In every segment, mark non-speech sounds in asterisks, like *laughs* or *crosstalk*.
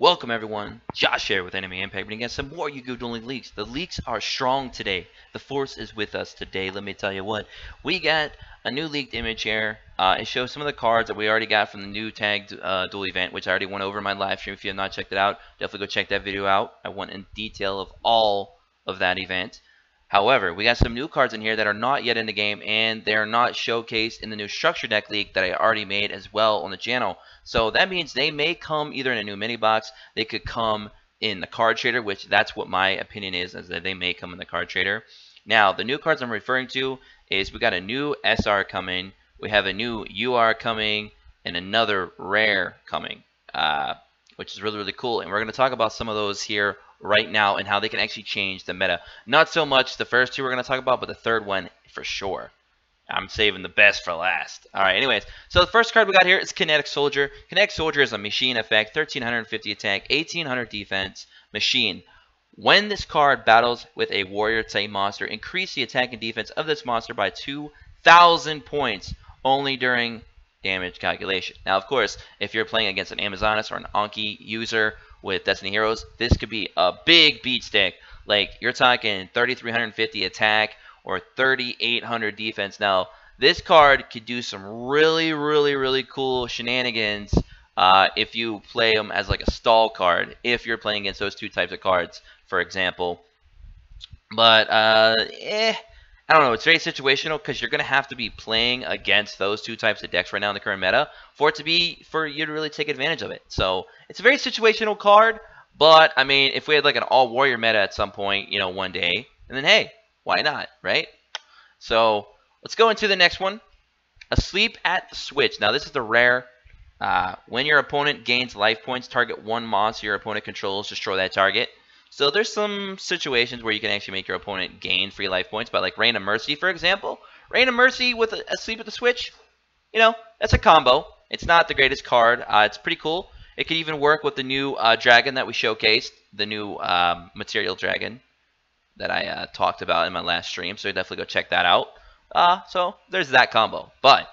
Welcome everyone, Josh here with Anime Impact, bringing us some more Yu-Gi-Oh! Duel Links Leaks. The leaks are strong today. The force is with us today, let me tell you what. We got a new leaked image here. Uh, it shows some of the cards that we already got from the new tagged uh, duel event, which I already went over in my live stream. If you have not checked it out, definitely go check that video out. I went in detail of all of that event. However, we got some new cards in here that are not yet in the game, and they're not showcased in the new structure deck leak that I already made as well on the channel. So that means they may come either in a new mini box, they could come in the card trader, which that's what my opinion is, is that they may come in the card trader. Now, the new cards I'm referring to is we got a new SR coming, we have a new UR coming, and another rare coming, uh, which is really, really cool. And we're going to talk about some of those here right now and how they can actually change the meta. Not so much the first two we're going to talk about, but the third one for sure. I'm saving the best for last. All right, anyways. So the first card we got here is Kinetic Soldier. Kinetic Soldier is a machine effect, 1350 attack, 1800 defense, machine. When this card battles with a warrior type monster, increase the attack and defense of this monster by 2,000 points only during damage calculation. Now, of course, if you're playing against an Amazoness or an Anki user with Destiny Heroes, this could be a big beat stick. Like, you're talking 3,350 attack or 3,800 defense. Now, this card could do some really, really, really cool shenanigans uh, if you play them as like a stall card, if you're playing against those two types of cards, for example. But, uh, eh, I don't know. It's very situational because you're going to have to be playing against those two types of decks right now in the current meta for it to be for you to really take advantage of it. So it's a very situational card. But I mean, if we had like an all warrior meta at some point, you know, one day, and then hey, why not, right? So let's go into the next one. Asleep at the switch. Now this is the rare. Uh, when your opponent gains life points, target one monster your opponent controls, destroy that target. So there's some situations where you can actually make your opponent gain free life points, but like Rain of Mercy, for example. Rain of Mercy with a, Asleep at the Switch, you know, that's a combo. It's not the greatest card. Uh, it's pretty cool. It could even work with the new uh, dragon that we showcased, the new um, material dragon that I uh, talked about in my last stream, so definitely go check that out. Uh, so there's that combo. But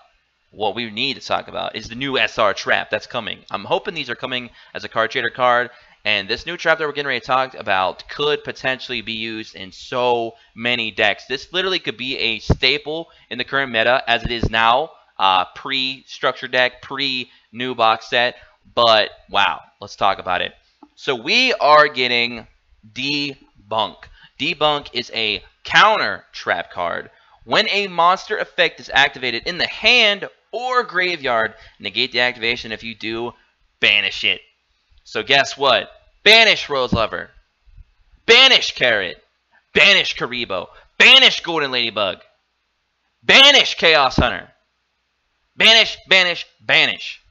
what we need to talk about is the new SR trap that's coming. I'm hoping these are coming as a card trader card, and this new trap that we're getting ready to talk about could potentially be used in so many decks. This literally could be a staple in the current meta as it is now, uh, pre-structure deck, pre-new box set. But, wow, let's talk about it. So we are getting Debunk. Debunk is a counter trap card. When a monster effect is activated in the hand or graveyard, negate the activation. If you do, banish it. So guess what? Banish Rose Lover. Banish Carrot. Banish Kuriboh. Banish Golden Ladybug. Banish Chaos Hunter. Banish, banish, banish.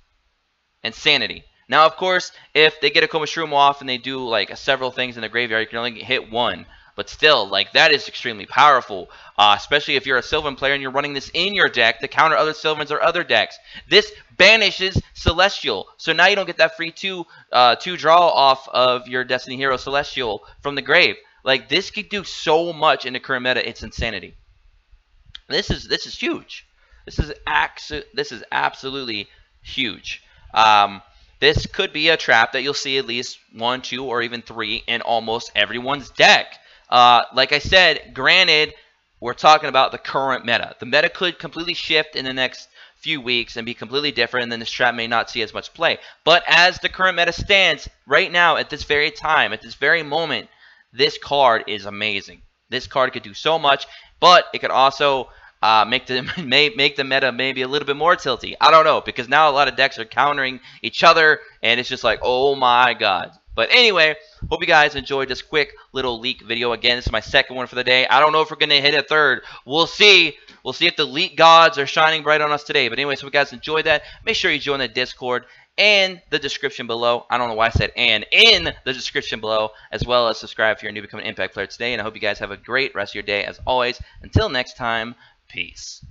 Insanity. Now, of course, if they get a Koma Shroom off and they do like several things in the graveyard, you can only hit one. But still, like that is extremely powerful, uh, especially if you're a Sylvan player and you're running this in your deck to counter other Sylvans or other decks. This banishes Celestial, so now you don't get that free two uh, two draw off of your Destiny Hero Celestial from the grave. Like this could do so much in the current meta, it's insanity. This is this is huge. This is this is absolutely huge. Um, this could be a trap that you'll see at least one, two, or even three in almost everyone's deck. Uh, like I said, granted, we're talking about the current meta. The meta could completely shift in the next few weeks and be completely different, and then this trap may not see as much play. But as the current meta stands right now, at this very time, at this very moment, this card is amazing. This card could do so much, but it could also uh, make the *laughs* may, make the meta maybe a little bit more tilty. I don't know because now a lot of decks are countering each other, and it's just like, oh my god. But anyway, hope you guys enjoyed this quick little leak video. Again, this is my second one for the day. I don't know if we're going to hit a third. We'll see. We'll see if the leak gods are shining bright on us today. But anyway, so you guys enjoyed that, make sure you join the Discord and the description below. I don't know why I said and in the description below, as well as subscribe if you're new becoming Impact player today. And I hope you guys have a great rest of your day. As always, until next time, peace.